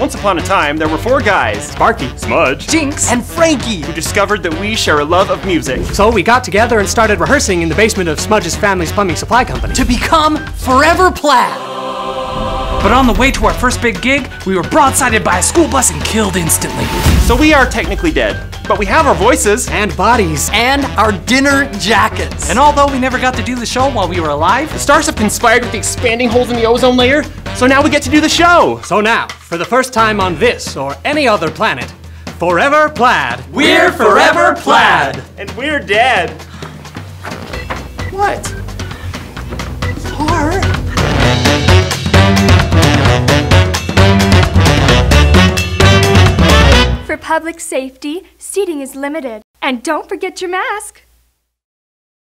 Once upon a time, there were four guys Sparky, Smudge, Jinx, And Frankie! who discovered that we share a love of music. So we got together and started rehearsing in the basement of Smudge's family's plumbing supply company. To become Forever Plaid! But on the way to our first big gig, we were broadsided by a school bus and killed instantly. So we are technically dead, but we have our voices. And bodies. And our dinner jackets! And although we never got to do the show while we were alive, The stars have conspired with the expanding holes in the ozone layer, so now we get to do the show. So now, for the first time on this or any other planet, Forever Plaid. We're Forever Plaid! And we're dead. What? Or For public safety, seating is limited. And don't forget your mask.